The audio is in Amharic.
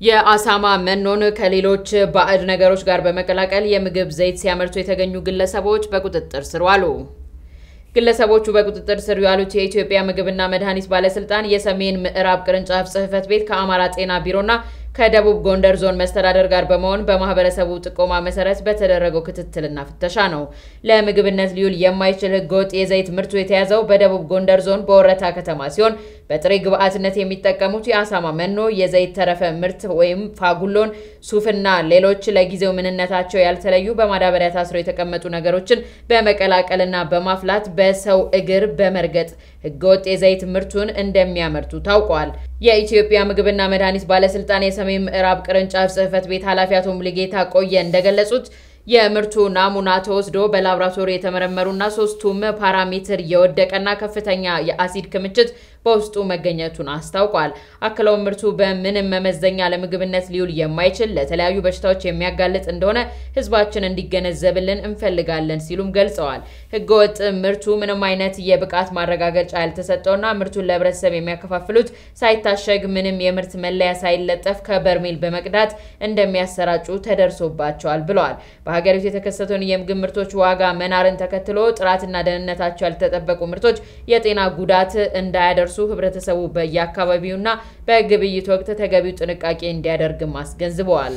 የአሳማ መኖን ከሌሎች ባዕድ ነገሮች ጋር በመቀላቀል የምግብ ዘይት ሲያመርቱ የተገኙ ግለሰቦች በቁጥጥር ስር ዋሉ። ግለሰቦቹ በቁጥጥር ስር ያሉት የኢትዮጵያ ምግብና መድኃኒት ባለስልጣን የሰሜን ምዕራብ ቅርንጫፍ ጽሕፈት ቤት ከአማራ ጤና ቢሮና ከደቡብ ጎንደር ዞን መስተዳደር ጋር በመሆን በማህበረሰቡ ጥቆማ መሰረት በተደረገው ክትትልና ፍተሻ ነው። ለምግብነት ሊውል የማይችል ህገወጥ የዘይት ምርቱ የተያዘው በደቡብ ጎንደር ዞን በወረታ ከተማ ሲሆን በጥሬ ግብዓትነት የሚጠቀሙት የአሳማ መኖ፣ የዘይት ተረፈ ምርት ወይም ፋጉሎን፣ ሱፍና ሌሎች ለጊዜው ምንነታቸው ያልተለዩ በማዳበሪያ ታስረው የተቀመጡ ነገሮችን በመቀላቀልና በማፍላት በሰው እግር በመርገጥ ህገወጥ የዘይት ምርቱን እንደሚያመርቱ ታውቋል። የኢትዮጵያ ምግብና መድኃኒት ባለስልጣን የሰሜን ምዕራብ ቅርንጫፍ ጽሕፈት ቤት ኃላፊ አቶ ሙሉጌታ ቆየ እንደገለጹት የምርቱ ናሙና ተወስዶ በላብራቶሪ የተመረመሩና ሶስቱም ፓራሜትር የወደቀና ከፍተኛ የአሲድ ክምችት በውስጡ መገኘቱን አስታውቋል። አክለውም ምርቱ በምንም መመዘኛ ለምግብነት ሊውል የማይችል ለተለያዩ በሽታዎች የሚያጋልጥ እንደሆነ ህዝባችን እንዲገነዘብልን እንፈልጋለን ሲሉም ገልጸዋል። ህገወጥ ምርቱ ምንም አይነት የብቃት ማረጋገጫ ያልተሰጠውና ምርቱን ለህብረተሰብ የሚያከፋፍሉት ሳይታሸግ ምንም የምርት መለያ ሳይለጠፍ ከበርሜል በመቅዳት እንደሚያሰራጩ ተደርሶባቸዋል ብለዋል። በሀገሪቱ የተከሰተውን የምግብ ምርቶች ዋጋ መናርን ተከትሎ ጥራትና ደህንነታቸው ያልተጠበቁ ምርቶች የጤና ጉዳት እንዳያደርሱ ህብረተሰቡ በየአካባቢውና በግብይት ወቅት ተገቢው ጥንቃቄ እንዲያደርግም አስገንዝበዋል።